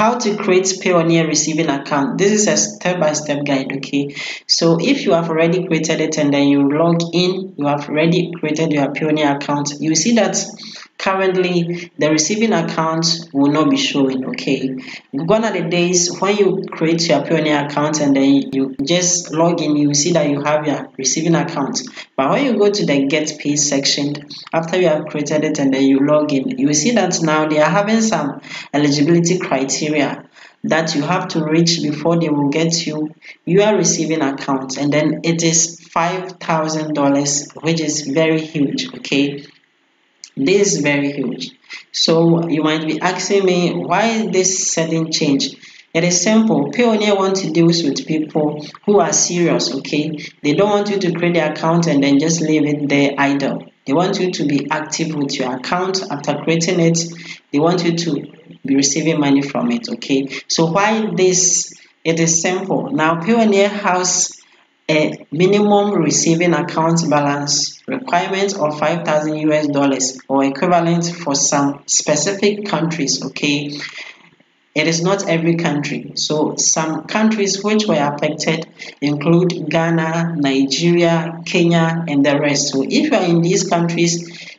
how to create Payoneer receiving account. This is a step-by-step -step guide, okay? So if you have already created it and then you log in, you have already created your Payoneer account, you see that currently the receiving account will not be showing okay? Gone are the days when you create your Payoneer account and then you just log in you will see that you have your receiving account. But when you go to the get paid section after you have created it and then you log in you will see that now they are having some eligibility criteria that you have to reach before they will get you your receiving account. And then it is five thousand dollars which is very huge okay this is very huge. So you might be asking me, why this sudden change? It is simple. Payoneer want to deal with people who are serious, okay? They don't want you to create the account and then just leave it there idle. They want you to be active with your account after creating it. They want you to be receiving money from it, okay? So why this? It is simple. Now Payoneer has a minimum receiving account balance requirement of 5000 US dollars or equivalent for some specific countries okay? It is not every country. So some countries which were affected include Ghana Nigeria Kenya and the rest. So if you are in these countries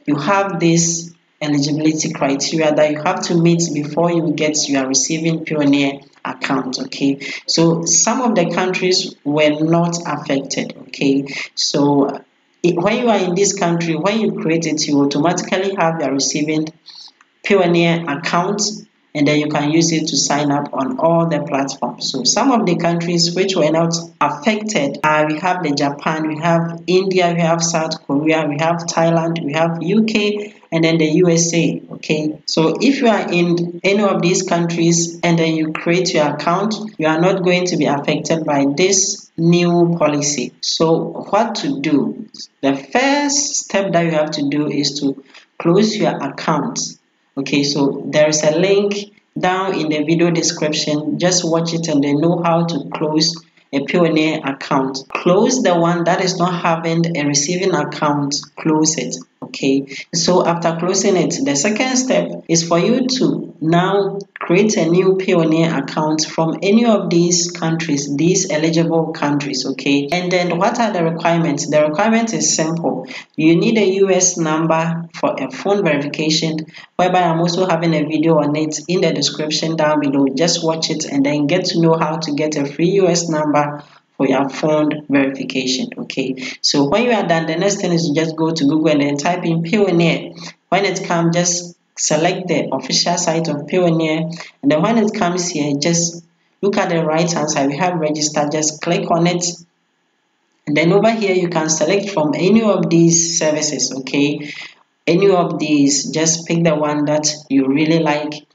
you have this eligibility criteria that you have to meet before you get your receiving Payoneer account okay so some of the countries were not affected okay so when you are in this country when you create it you automatically have your receiving Payoneer account and then you can use it to sign up on all the platforms. So some of the countries which were not affected are we have the Japan, we have India, we have South Korea, we have Thailand, we have UK, and then the USA. Okay, so if you are in any of these countries and then you create your account, you are not going to be affected by this new policy. So what to do? The first step that you have to do is to close your account okay so there is a link down in the video description just watch it and then know how to close a Payoneer account. Close the one that is not having a receiving account close it okay? So after closing it the second step is for you to now create a new Payoneer account from any of these countries these eligible countries okay? And then what are the requirements? The requirement is simple. You need a US number for a phone verification whereby I'm also having a video on it in the description down below. Just watch it and then get to know how to get a free US number for your phone verification okay? So when you are done the next thing is you just go to google and then type in Payoneer when it comes just select the official site of Payoneer and then when it comes here just look at the right hand side. We have register just click on it. And then over here you can select from any of these services okay? Any of these. Just pick the one that you really like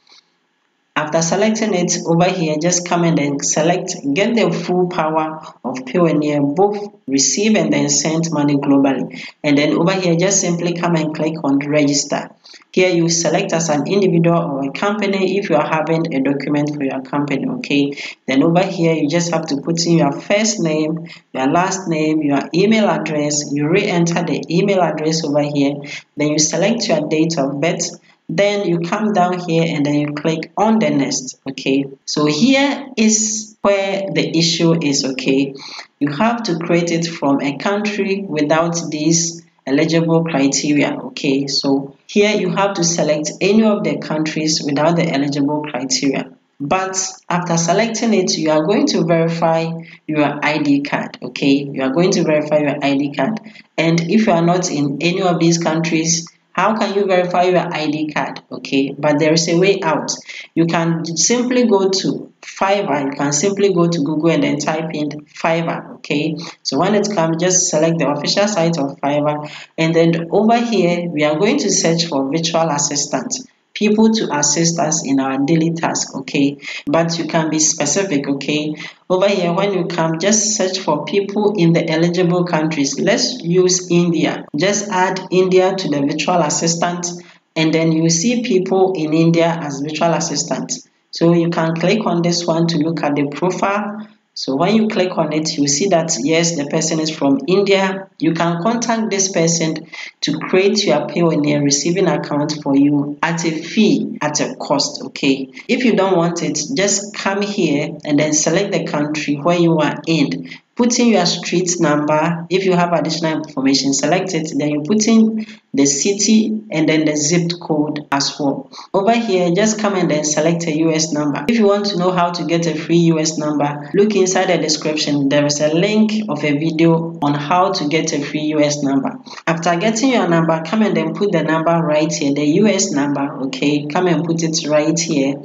after selecting it over here, just come and then select get the full power of Payoneer, both receive and then send money globally. And then over here, just simply come and click on register. Here you select as an individual or a company if you are having a document for your company, okay? Then over here, you just have to put in your first name, your last name, your email address. You re-enter the email address over here. Then you select your date of birth then you come down here and then you click on the next okay? So here is where the issue is okay? You have to create it from a country without these eligible criteria okay? So here you have to select any of the countries without the eligible criteria. But after selecting it you are going to verify your id card okay? You are going to verify your id card. And if you are not in any of these countries how can you verify your ID card? Okay, but there is a way out. You can simply go to Fiverr. You can simply go to Google and then type in Fiverr. Okay, so when it comes, just select the official site of Fiverr, and then over here we are going to search for virtual assistant people to assist us in our daily task okay? But you can be specific okay? Over here when you come just search for people in the eligible countries. Let's use india. Just add india to the virtual assistant and then you see people in india as virtual assistants so you can click on this one to look at the profile so when you click on it, you see that yes, the person is from India. You can contact this person to create your Payoneer receiving account for you at a fee, at a cost, okay? If you don't want it, just come here and then select the country where you are in put in your street number if you have additional information select it then you put in the city and then the zip code as well. Over here just come and then select a us number. If you want to know how to get a free us number look inside the description. There is a link of a video on how to get a free us number. After getting your number come and then put the number right here the us number okay? Come and put it right here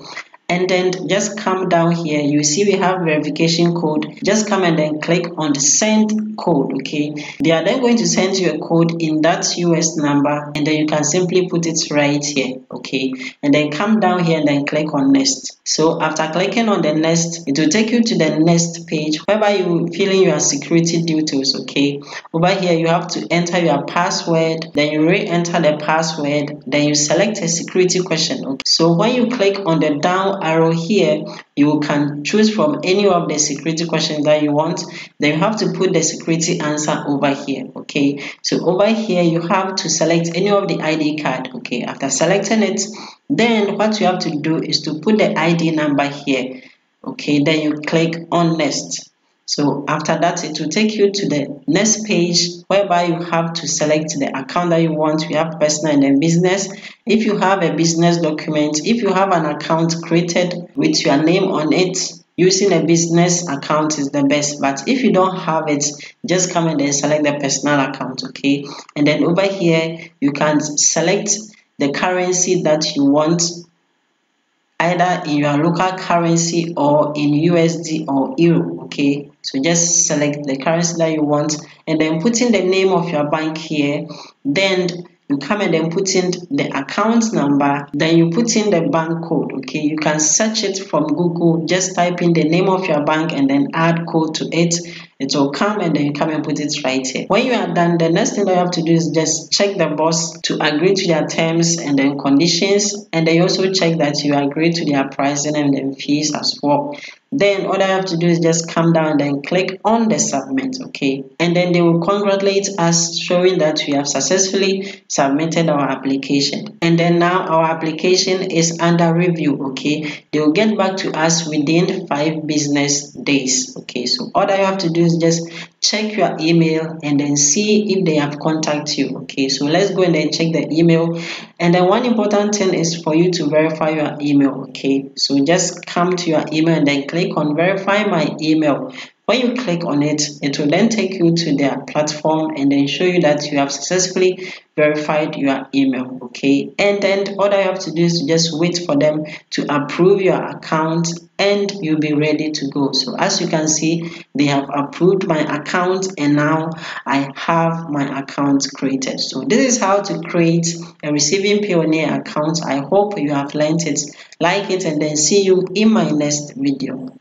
and then just come down here. You see we have verification code. Just come and then click on the send code okay? They are then going to send you a code in that us number and then you can simply put it right here okay? And then come down here and then click on next so after clicking on the next it will take you to the next page whereby you fill your security details okay over here you have to enter your password then you re-enter the password then you select a security question okay so when you click on the down arrow here, you can choose from any of the security questions that you want. Then you have to put the security answer over here, okay? So over here, you have to select any of the ID card, okay? After selecting it, then what you have to do is to put the ID number here, okay? Then you click on next. So after that, it will take you to the next page whereby you have to select the account that you want. We have personal and then business. If you have a business document, if you have an account created with your name on it, using a business account is the best but if you don't have it just come and then select the personal account okay and then over here you can select the currency that you want either in your local currency or in USD or Euro okay? So just select the currency that you want and then put in the name of your bank here. Then you come and then put in the account number. Then you put in the bank code okay? You can search it from google. Just type in the name of your bank and then add code to it it will come and then you come and put it right here. When you are done the next thing that you have to do is just check the boss to agree to their terms and then conditions. And they also check that you agree to their pricing and then fees as well then all I have to do is just come down and click on the submit okay? And then they will congratulate us showing that we have successfully submitted our application. And then now our application is under review okay? They will get back to us within five business days okay? So all I have to do is just check your email and then see if they have contacted you okay? So let's go and then check the email. And then one important thing is for you to verify your email okay? So just come to your email and then click on verify my email when you click on it, it will then take you to their platform and then show you that you have successfully verified your email. Okay. And then all I have to do is just wait for them to approve your account and you'll be ready to go. So as you can see, they have approved my account and now I have my account created. So this is how to create a receiving Payoneer account. I hope you have learned it. Like it and then see you in my next video.